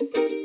Bye.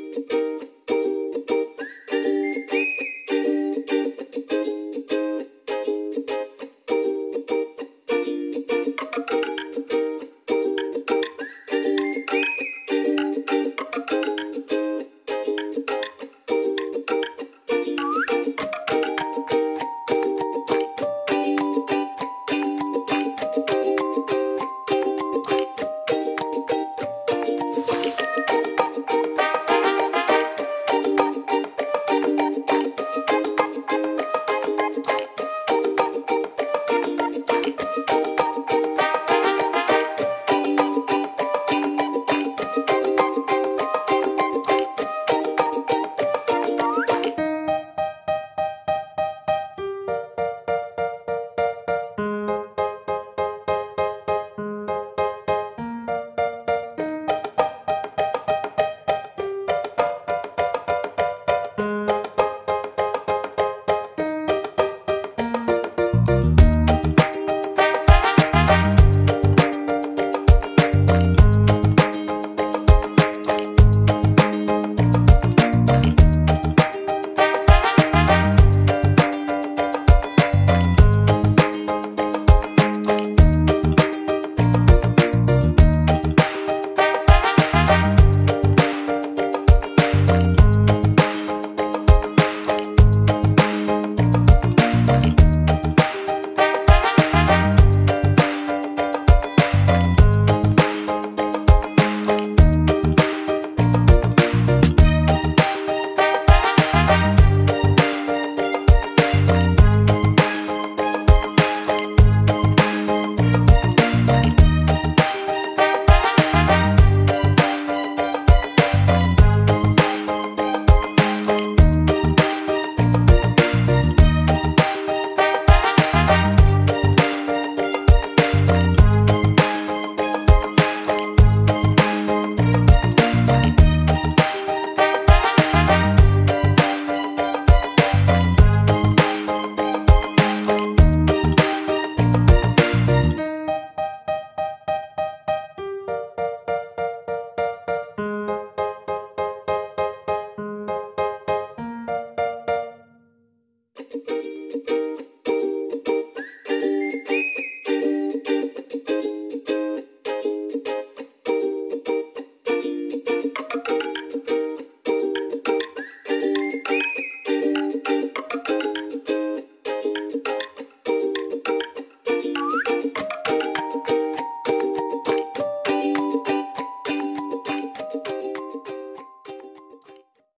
Bye.